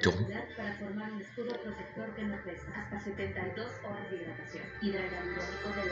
¿Yo? Para formar un escudo protector que no pesa. Hasta 72 horas de hidratación. De